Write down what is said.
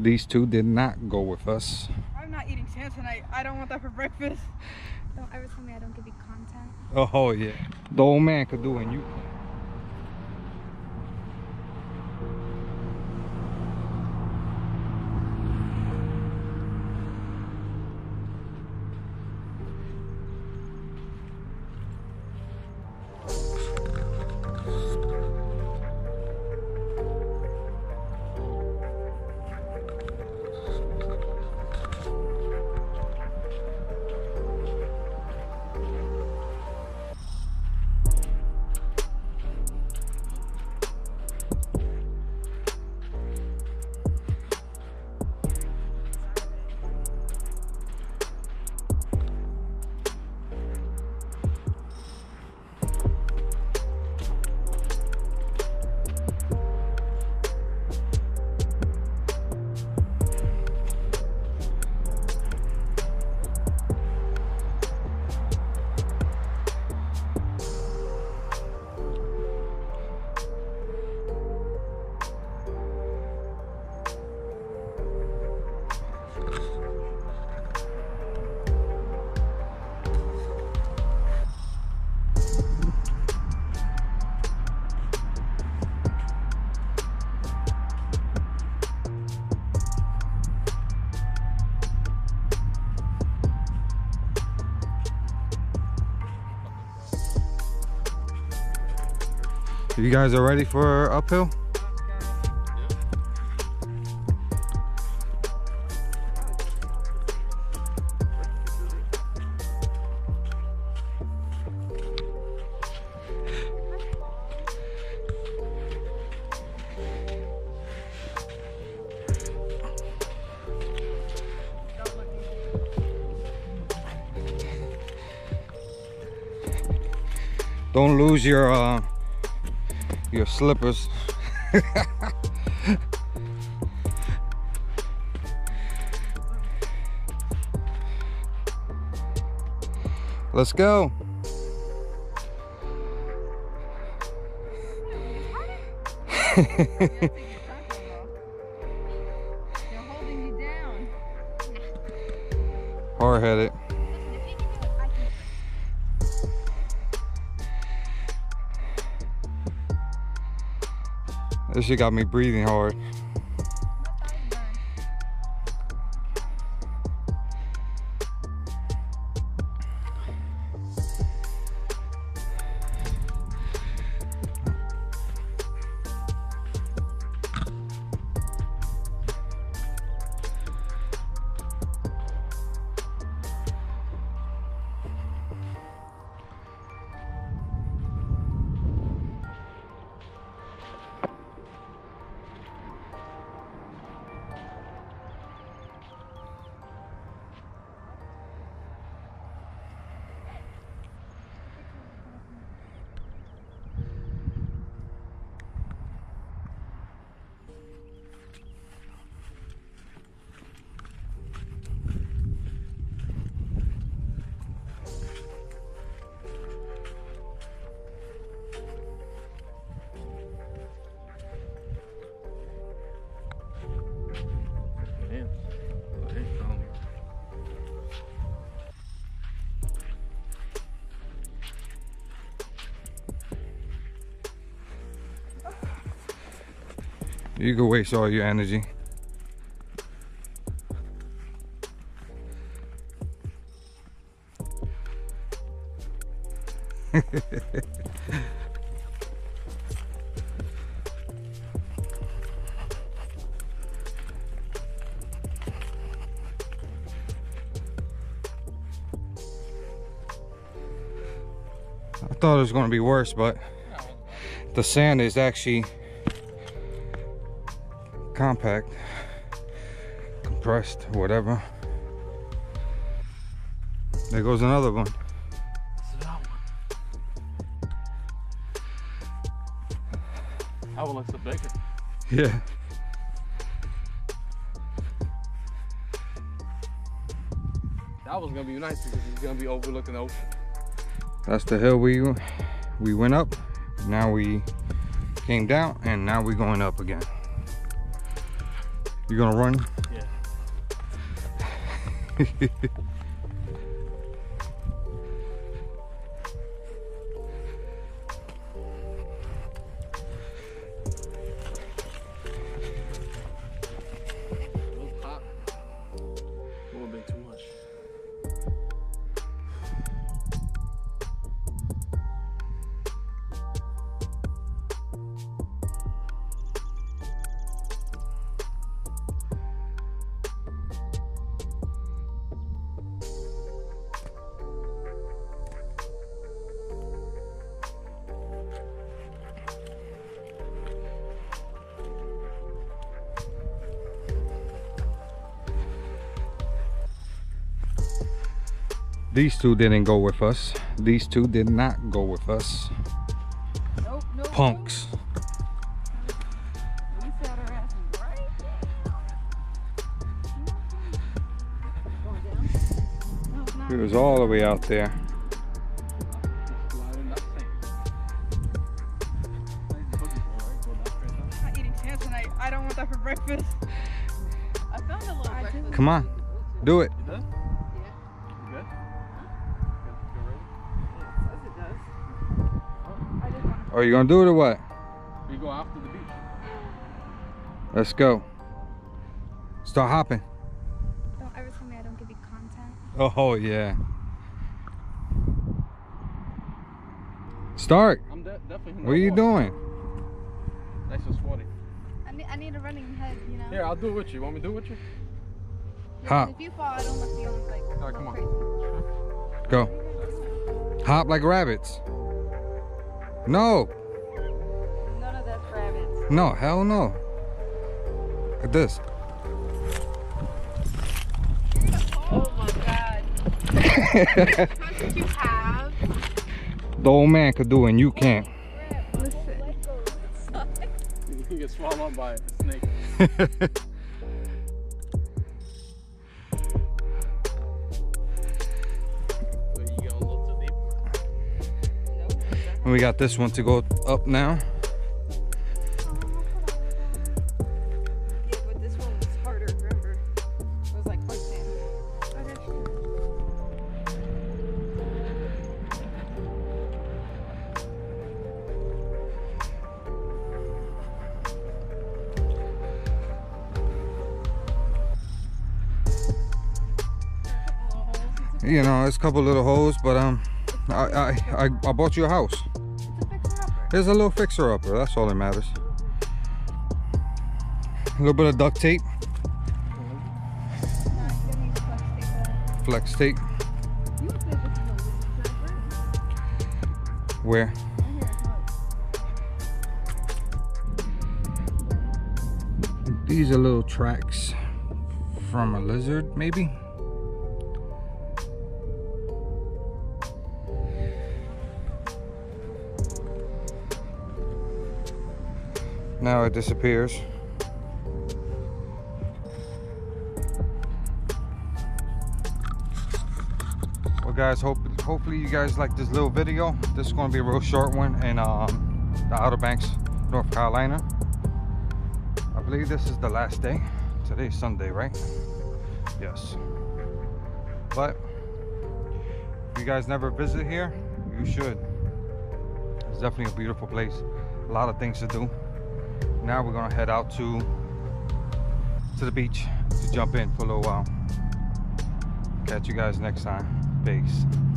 These two did not go with us. I'm not eating Samsonite. I don't want that for breakfast. Don't ever tell me I don't give you content. Oh yeah. The old man could do and you You guys are ready for uphill? Don't lose your uh, your slippers. Let's go. They're holding you down. Hard headed. This shit got me breathing hard. You can waste all your energy. I thought it was going to be worse, but the sand is actually compact, compressed, whatever. There goes another one. that one. That one looks a bigger. Yeah. That was gonna be nice because it's gonna be overlooking the ocean. That's the hill we we went up. Now we came down and now we're going up again. You gonna run? Yeah. These two didn't go with us. These two did not go with us. Nope, nope. Punks. We sat our asses right Going down? No, it's not. It was all the way out there. Sliding that thing. Nice boogie bowl, right? Go that way, I'm not eating Samsonite. I don't want that for breakfast. I found a little breakfast. Come on, do it. Are you gonna do it or what? We go after the beach. Let's go. Start hopping. Don't ever tell me I don't give you content. Oh yeah. Start. I'm de- definitely. What are you wall. doing? Nice and sweaty. I need, I need a running head, you know? Here, I'll do it with you. Want me to do it with you? Yeah, Hop. If you fall, I don't look feeling like. Alright, come on. crazy. Go. Hop like rabbits. No. None of that's rabbits. No. Hell no. Look at this. Oh my god. How could you have? The old man could do it and you can't. Oh, Listen. You can get swallowed up by a snake. And we got this one to go up now. Yeah, but this one was harder, remember? It was like quicksand. You know, it's a couple little holes, but um, I I I, I bought you a house. There's a little fixer upper. That's all that matters. A little bit of duct tape, flex tape. Where? These are little tracks from a lizard, maybe. Now it disappears. Well, guys, hope hopefully you guys like this little video. This is going to be a real short one in um, the Outer Banks, North Carolina. I believe this is the last day. Today's Sunday, right? Yes. But if you guys never visit here, you should. It's definitely a beautiful place. A lot of things to do. Now we're gonna head out to to the beach to jump in for a little while. Catch you guys next time. Peace.